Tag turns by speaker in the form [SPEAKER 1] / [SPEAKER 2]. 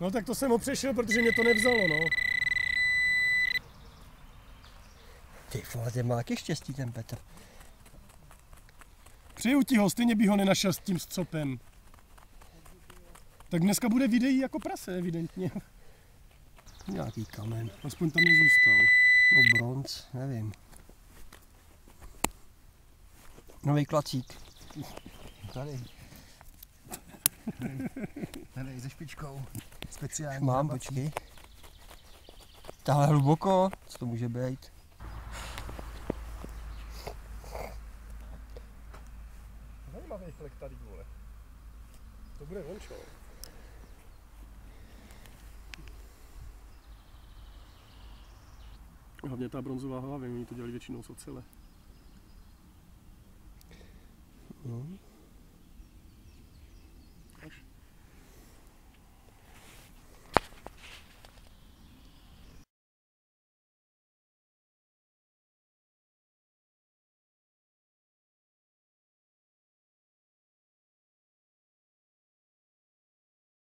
[SPEAKER 1] No tak to jsem ho přešel, protože mě to nevzalo, no.
[SPEAKER 2] Ty vole, ten má taky štěstí ten Petr.
[SPEAKER 1] Přeju ti ho, stejně by ho nenašel s tím střopem. Tak dneska bude videí jako prase, evidentně.
[SPEAKER 2] Nějaký kamen.
[SPEAKER 1] Aspoň tam nezůstal.
[SPEAKER 2] No bronz, nevím. Nový klacík.
[SPEAKER 3] Tady. Tady se špičkou. Speciální.
[SPEAKER 2] Mám, počkej. Tahle hluboko, co to může být?
[SPEAKER 1] Zajímavý flek tady, vole. To bude vončo. Hlavně ta bronzová hlava, oni to dělali většinou z ocele.
[SPEAKER 2] No.